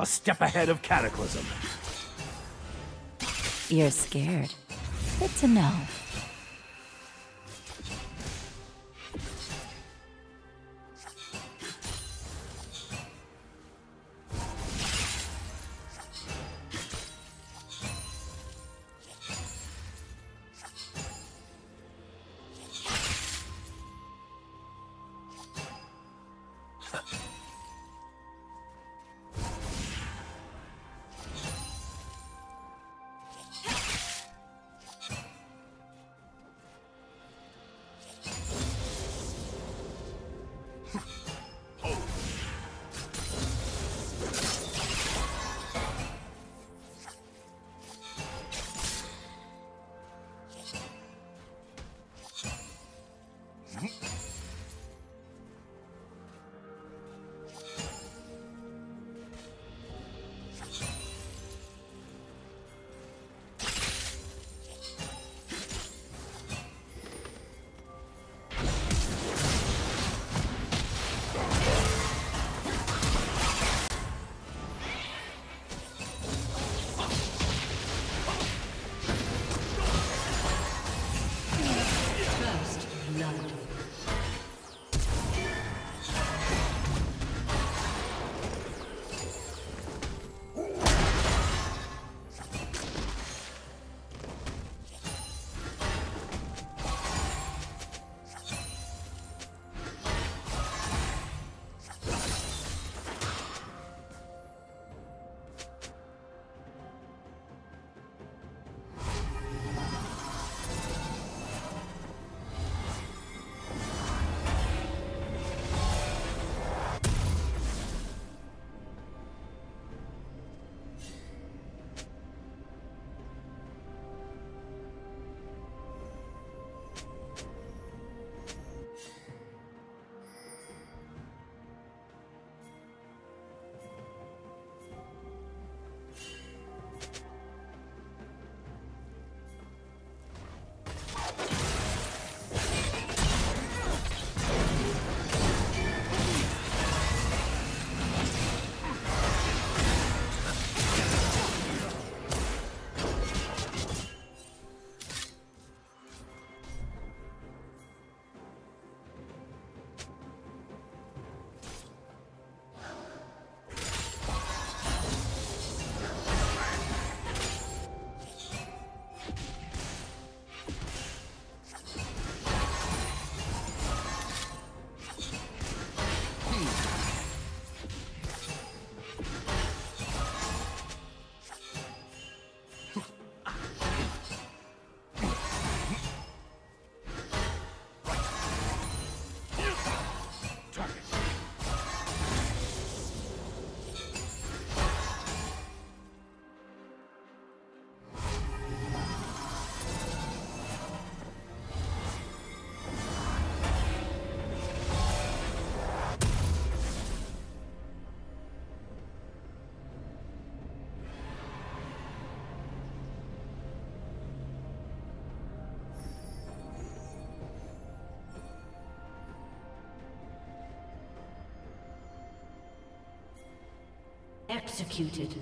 A step ahead of Cataclysm. You're scared. Good to know. Executed.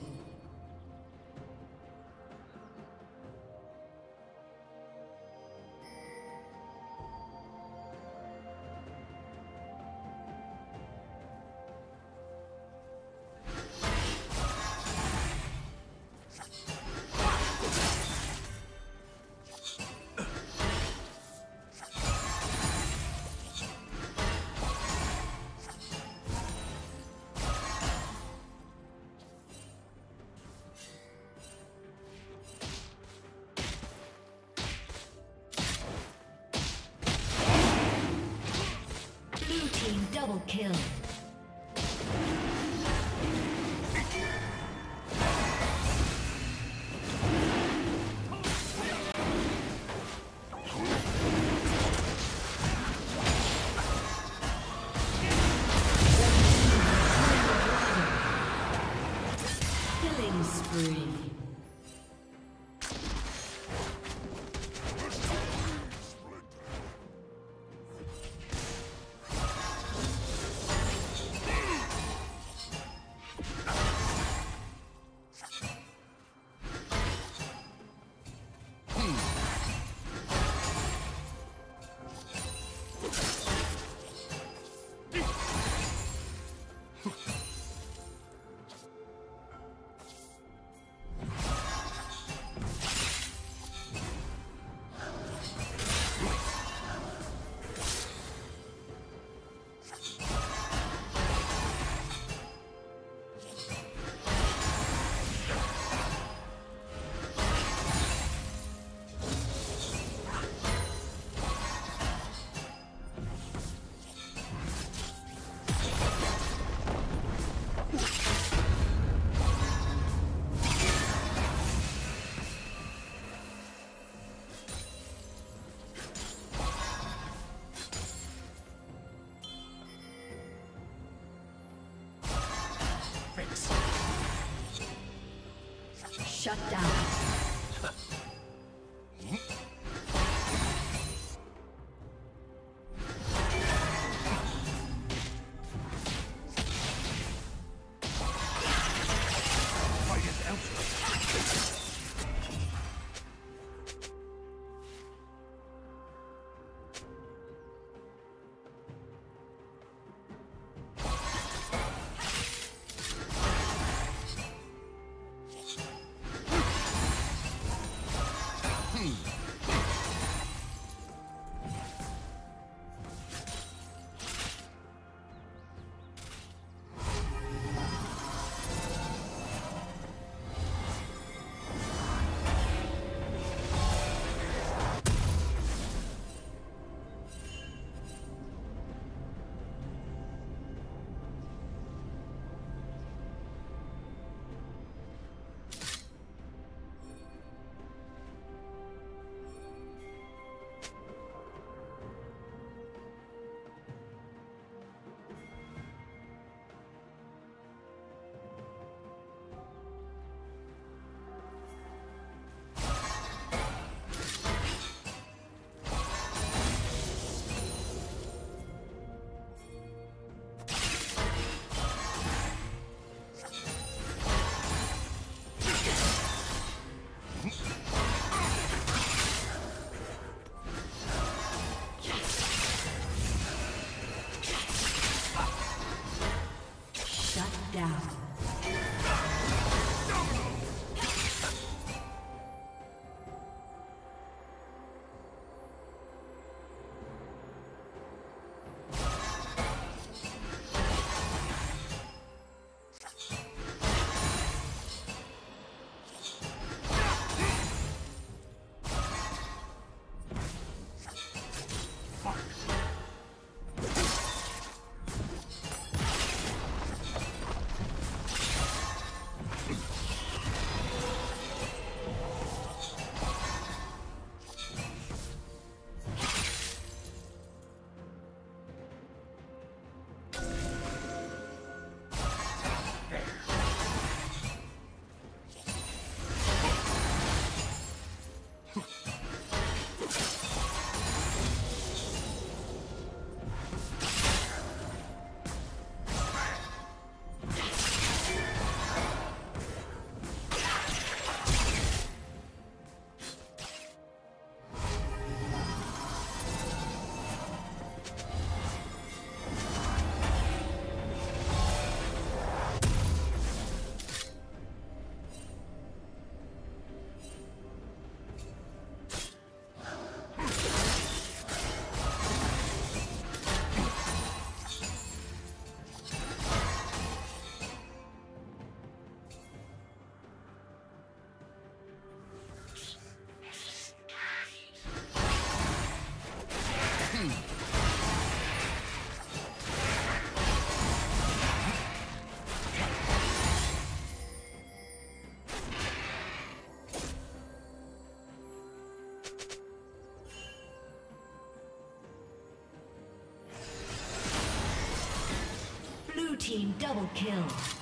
Double kill.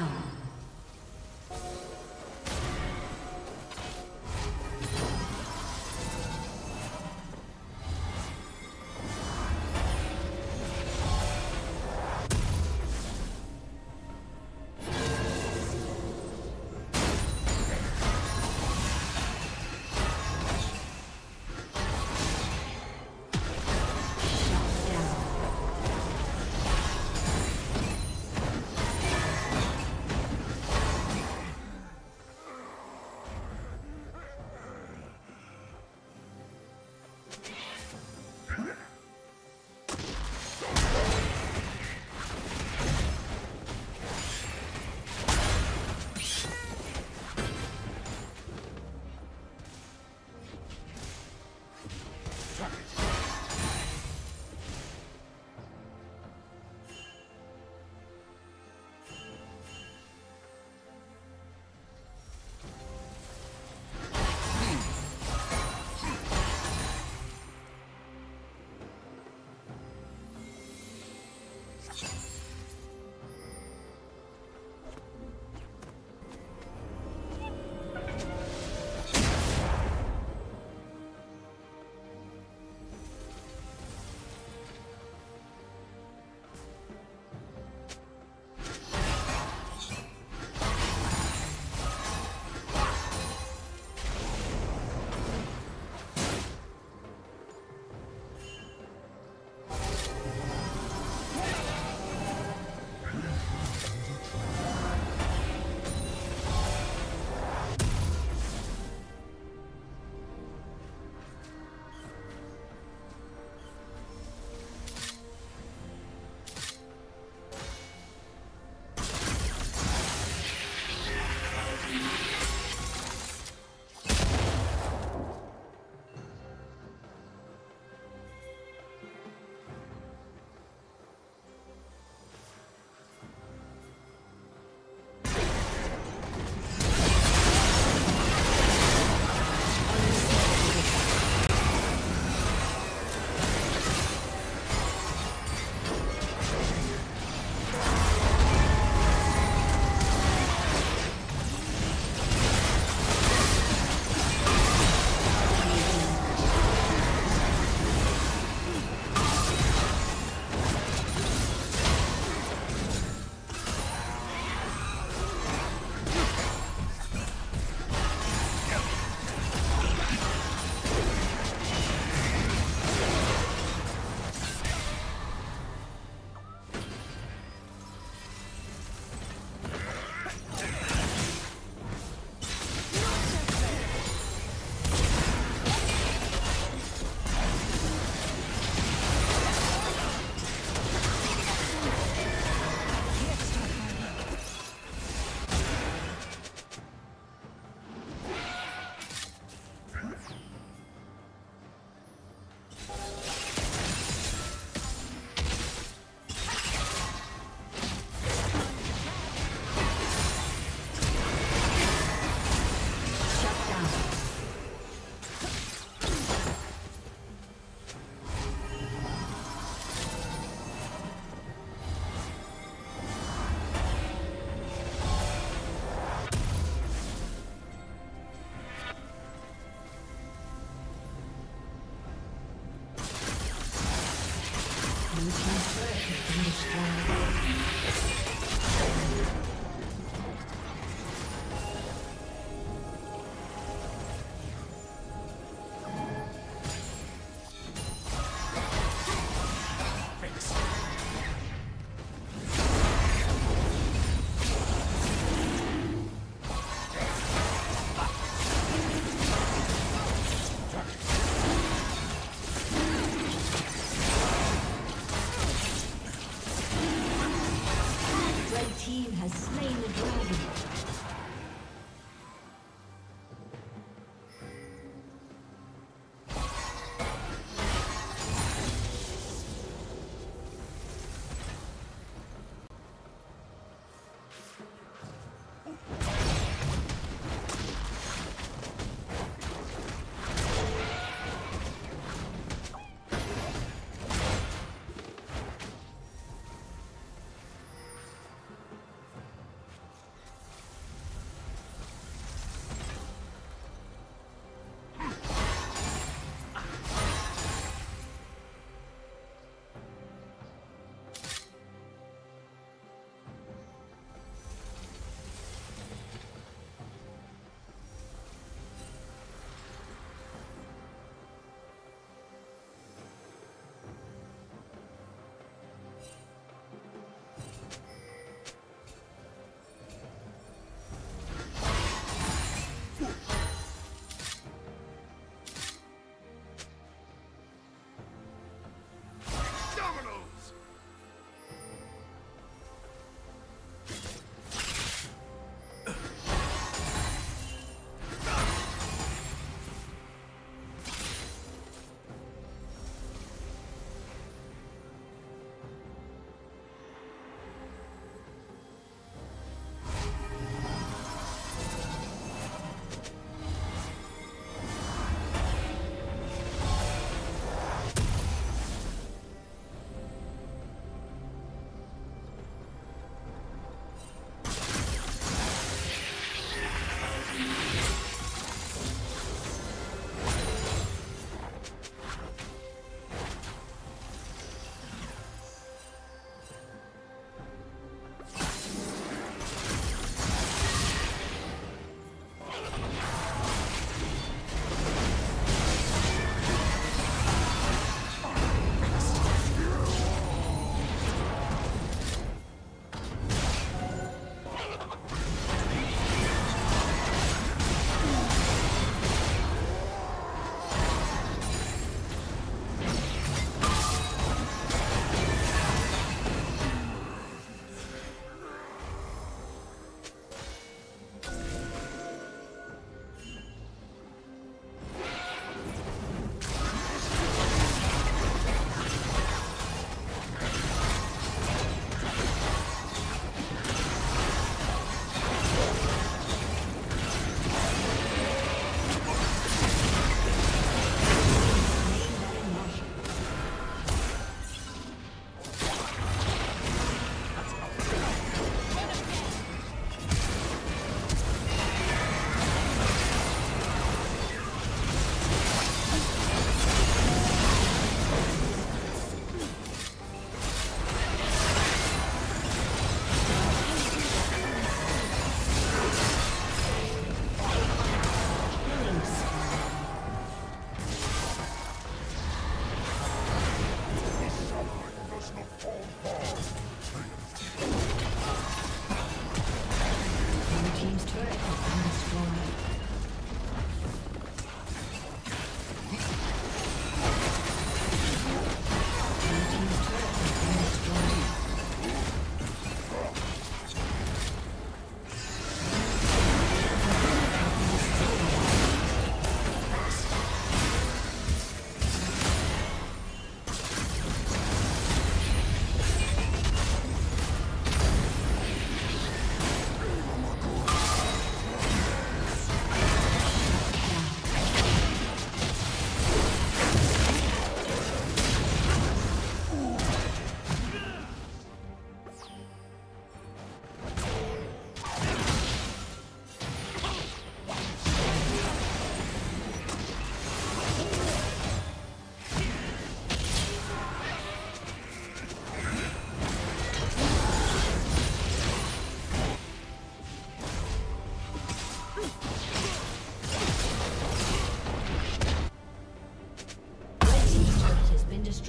Down.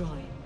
Destroyed.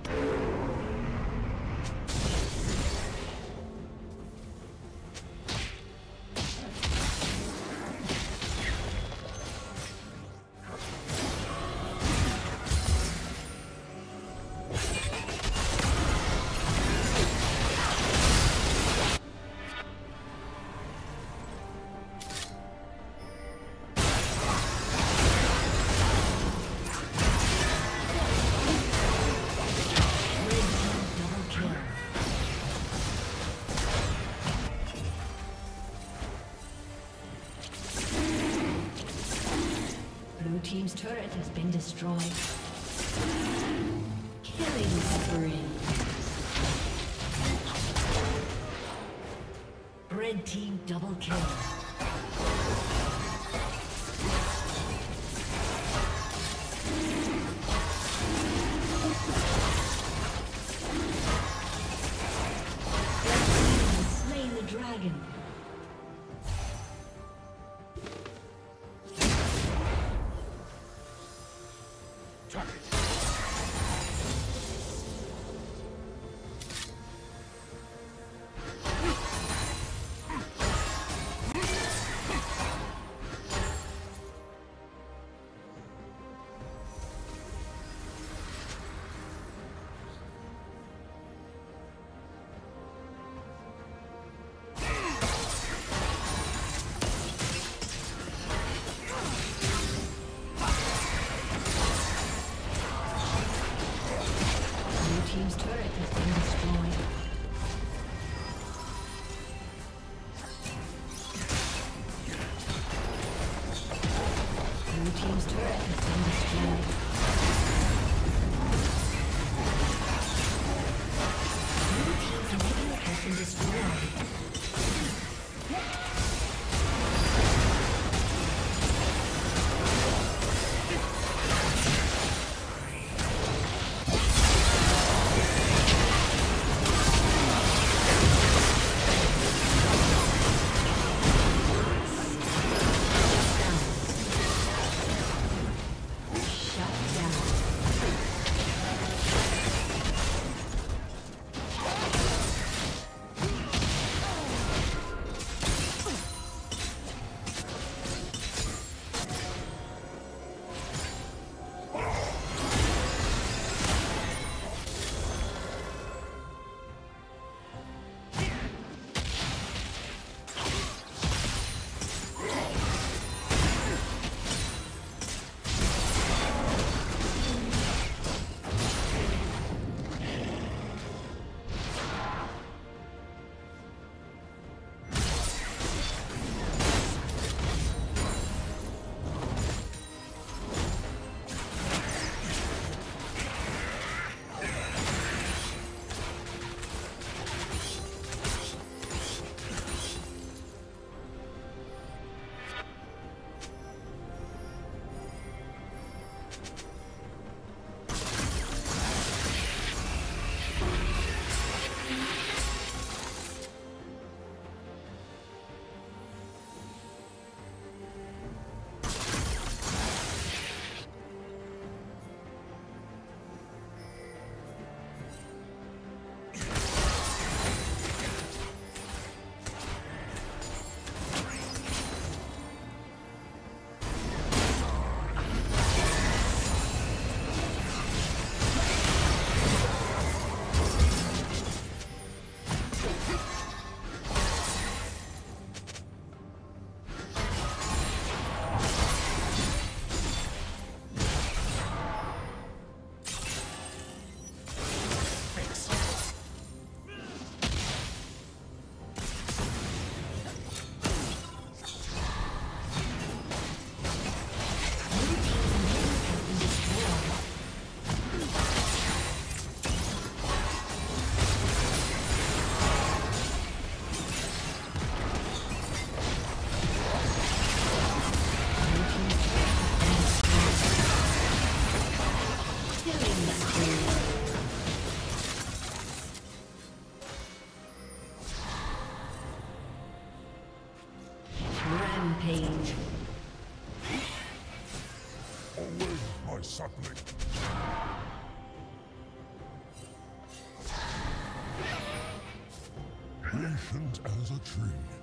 Destroyed. Killing spree. Red team double kill. A tree.